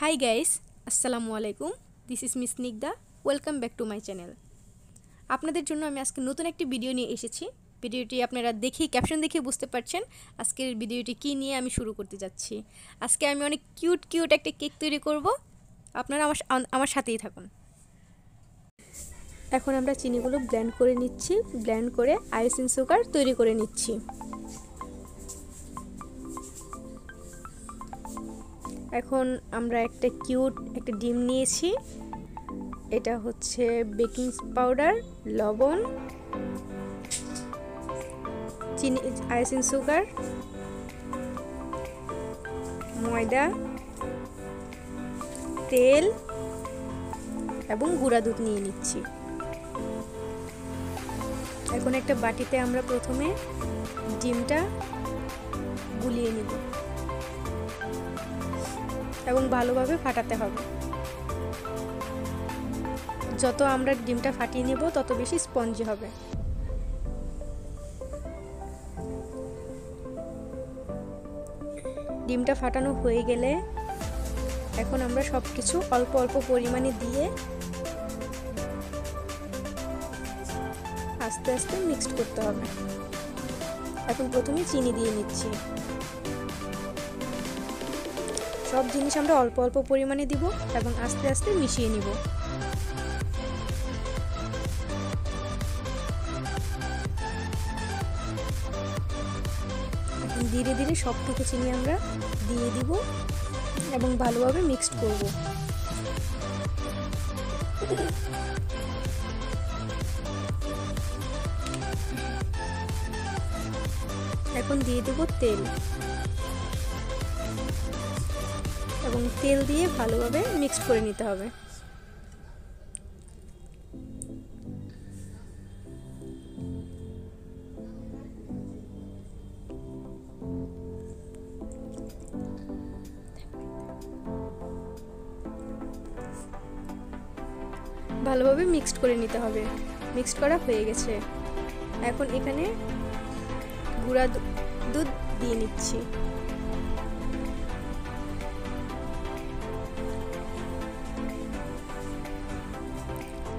High guys আসসালামু আলাইকুম this is miss Nigda welcome back to my channel আপনাদের জন্য আমি আজকে নতুন একটি ভিডিও নিয়ে এসেছি। ভিডিওটি আপনারা দেখেই ক্যাপশন দেখে বুঝতে পারছেন আজকের ভিডিওটি কী নিয়ে আমি শুরু করতে যাচ্ছি। আজকে আমি অনেক কিউট কিউট একটা কেক তৈরি করব। আপনারা আমার আমার সাথেই থাকুন। এখন আমরা চিনিগুলো ব্ল্যান্ড করে নিচ্ছি। ব্ল্যান্ড করে আইসিং সুগার তৈরি করে নিচ্ছি। এখন আমরা একটা কিউট একটা ডিম নিয়েছি। এটা হচ্ছে বেকিং পাউডার, লবণ, চিনি, আইসিং সুগার, ময়দা, তেল এবং গুঁড়া দুধ নিয়ে নিচ্ছি। এখন একটা বাটিতে আমরা প্রথমে ডিমটা এবং ভালোভাবে ফাটাতে হবে। যত আমরা ডিমটা ফাটিয়ে নেব, তত বেশি স্পঞ্জি হবে। ডিমটা ফাটানো হয়ে গেলে এখন আমরা সব কিছু অল্প অল্প পরিমাণে দিয়ে আস্তে আস্তে মিক্সড করতে হবে। এখন প্রথমে চিনি দিয়ে নিচ্ছি। সব জিনিস আমরা অল্প অল্প পরিমাণে দিব এবং আস্তে আস্তে মিশিয়ে নিব। ধীরে ধীরে সবটুকু চিনি আমরা দিয়ে দিব এবং ভালোভাবে মিক্সড করব। এখন দিয়ে দেব তেল। এবং তেল দিয়ে ভালোভাবে মিক্সড করে নিতে হবে। ভালোভাবে মিক্সড করে নিতে হবে। মিক্সড করা হয়ে গেছে। এখন এখানে গুঁড়া দুধ দিয়ে নিচ্ছি।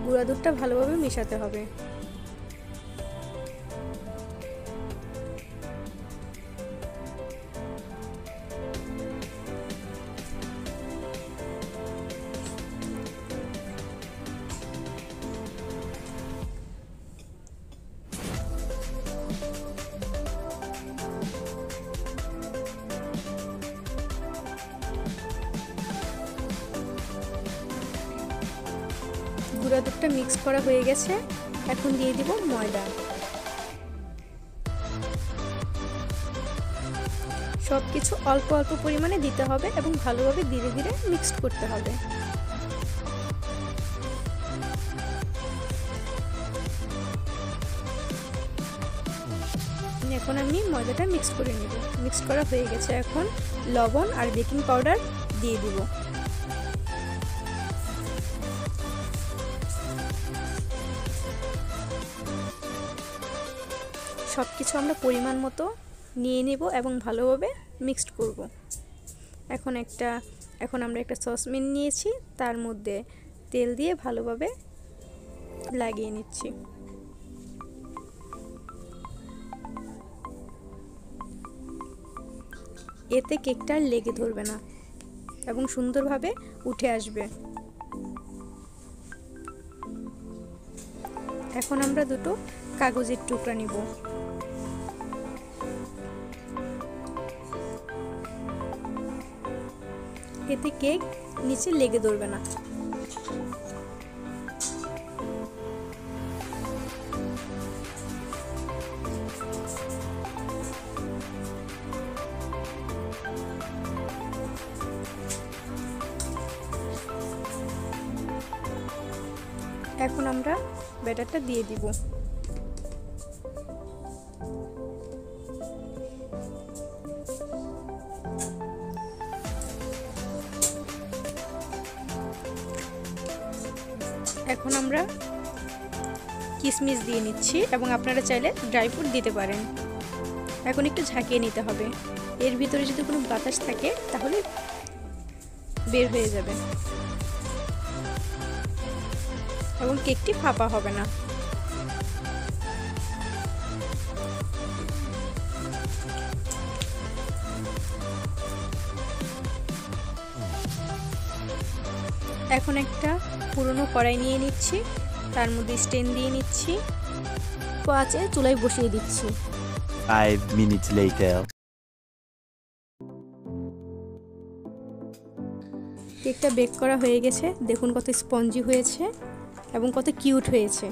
গুঁড়া দুধটা ভালোভাবে মেশাতে হবে। গুঁড়া দুধটা মিক্স করা হয়ে গেছে, এখন দিয়ে দিব ময়দা। সব কিছু অল্প অল্প পরিমাণে দিতে হবে এবং ভালোভাবে ধীরে ধীরে মিক্সড করতে হবে। এখন আমি ময়দাটা মিক্স করে নেব। মিক্স করা হয়ে গেছে এখন লবণ আর বেকিং পাউডার দিয়ে দিব। সব কিছু আমরা পরিমাণ মতো নিয়ে নেব এবং ভালোভাবে মিক্সড করব। এখন একটা, এখন আমরা একটা সসমিন নিয়েছি, তার মধ্যে তেল দিয়ে ভালোভাবে লাগিয়ে নিচ্ছি। এতে কেকটা লেগে ধরবে না এবং সুন্দরভাবে উঠে আসবে। এখন আমরা দুটো কাগজের টুকরা নিব। এতে কেক নিচে লেগে ধরবে না। এখন আমরা ব্যাটারটা দিয়ে দিব। এখন আমরা কিশমিশ দিয়ে নিচ্ছি এবং আপনারা চাইলে ড্রাই ফ্রুট দিতে পারেন। এখন একটু ঝাঁকিয়ে নিতে হবে। এর ভিতরে যদি কোনো বাতাস থাকে, তাহলে বের হয়ে যাবে। এবং কেকটি ফাঁপা হবে না। এখন একটা পুরনো কড়াই নিয়ে নিচ্ছি তার মধ্যে স্টেন দিয়ে নিচ্ছি কোয়াচে আছে চুলায় বসিয়ে দিচ্ছি Five minutes later. কেকটা বেক করা হয়ে গেছে দেখুন কত স্পঞ্জি হয়েছে এবং কত কিউট হয়েছে